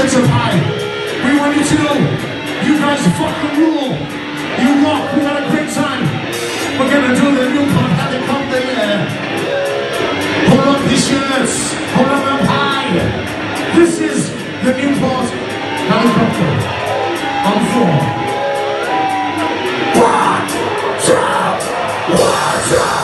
shirts up high. We want you to know, you guys fucking rule. You rock. We had a great time. We're gonna do the new pop helicopter, yeah. Hold up these shirts. Hold them high. This is the new part. helicopter on four. One, two, one, two.